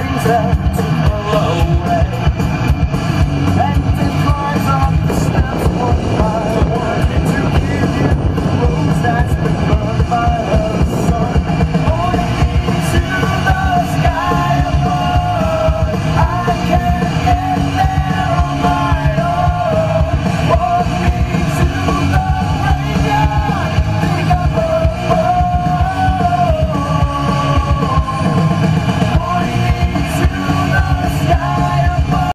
freezer